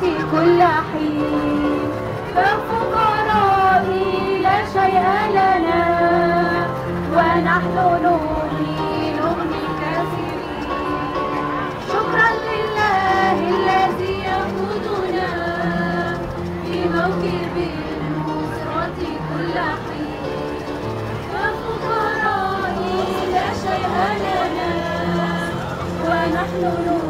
حياتي كل حين. ففقرائي لا شيء لنا. ونحن نغني نغني كثيرين شكرا لله الذي يقودنا في موكب النصرة كل حين. ففقرائي لا شيء لنا. ونحن نغني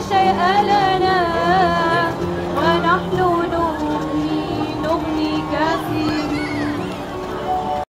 شيء لنا